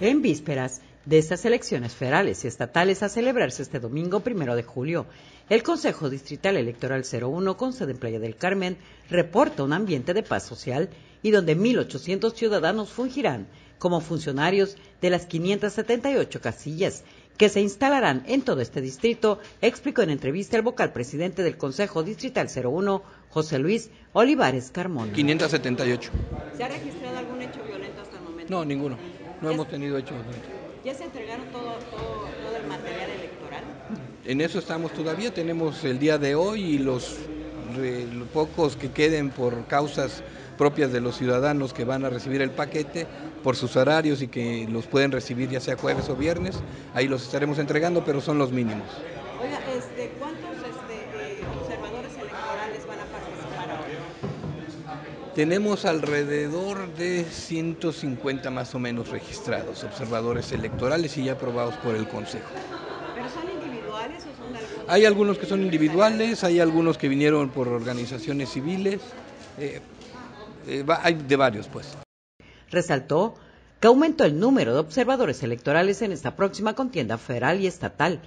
En vísperas de estas elecciones federales y estatales a celebrarse este domingo primero de julio, el Consejo Distrital Electoral 01 con sede en Playa del Carmen reporta un ambiente de paz social y donde 1.800 ciudadanos fungirán como funcionarios de las 578 casillas que se instalarán en todo este distrito, explicó en entrevista el vocal presidente del Consejo Distrital 01, José Luis Olivares Carmona. 578. ¿Se ha registrado algún hecho violento hasta el momento? No, ninguno. No hemos tenido hechos. ¿Ya se entregaron todo, todo, todo el material electoral? En eso estamos todavía. Tenemos el día de hoy y los, los pocos que queden por causas propias de los ciudadanos que van a recibir el paquete por sus horarios y que los pueden recibir ya sea jueves o viernes, ahí los estaremos entregando, pero son los mínimos. Oiga, este, ¿cuántos este, eh, observadores electorales van a participar ahora? Tenemos alrededor de 150 más o menos registrados, observadores electorales y ya aprobados por el Consejo. ¿Pero son individuales o son algunos? Hay algunos que son individuales, hay algunos que vinieron por organizaciones civiles. Eh, eh, hay de varios, pues. Resaltó que aumentó el número de observadores electorales en esta próxima contienda federal y estatal,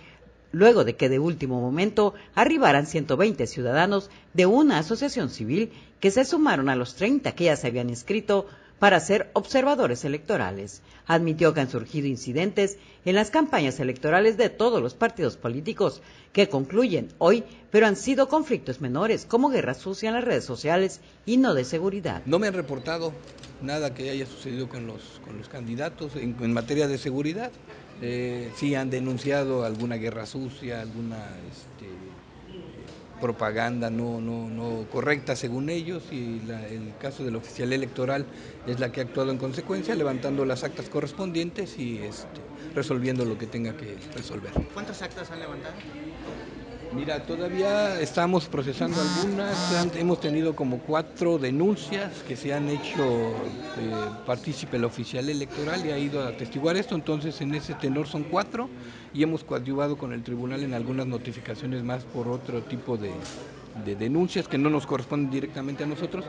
luego de que de último momento arribaran 120 ciudadanos de una asociación civil que se sumaron a los 30 que ya se habían inscrito para ser observadores electorales. Admitió que han surgido incidentes en las campañas electorales de todos los partidos políticos que concluyen hoy, pero han sido conflictos menores como guerra sucia en las redes sociales y no de seguridad. No me han reportado nada que haya sucedido con los, candidatos en, materia de seguridad. Eh, sí han denunciado alguna guerra sucia, alguna este, propaganda no, no, no correcta según ellos y el caso del oficial electoral es la que ha actuado en consecuencia, levantando las actas correspondientes y este, resolviendo lo que tenga que resolver. ¿Cuántas actas han levantado? Mira, todavía estamos procesando algunas, hemos tenido como cuatro denuncias que se han hecho eh, partícipe el oficial electoral y ha ido a atestiguar esto, entonces en ese tenor son cuatro y hemos coadyuvado con el tribunal en algunas notificaciones más por otro tipo de, de denuncias que no nos corresponden directamente a nosotros,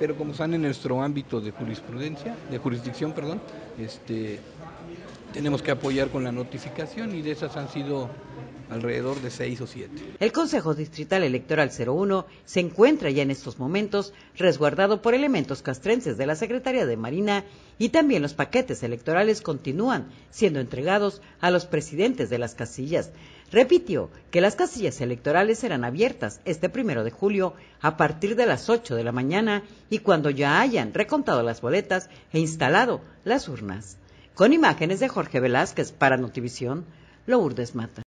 pero como están en nuestro ámbito de jurisprudencia, de jurisdicción, perdón, este, tenemos que apoyar con la notificación y de esas han sido alrededor de seis o siete. El Consejo Distrital Electoral 01 se encuentra ya en estos momentos resguardado por elementos castrenses de la Secretaría de Marina y también los paquetes electorales continúan siendo entregados a los presidentes de las casillas. Repitió que las casillas electorales serán abiertas este primero de julio a partir de las 8 de la mañana y cuando ya hayan recontado las boletas e instalado las urnas. Con imágenes de Jorge Velázquez para Notivisión, Lourdes Mata.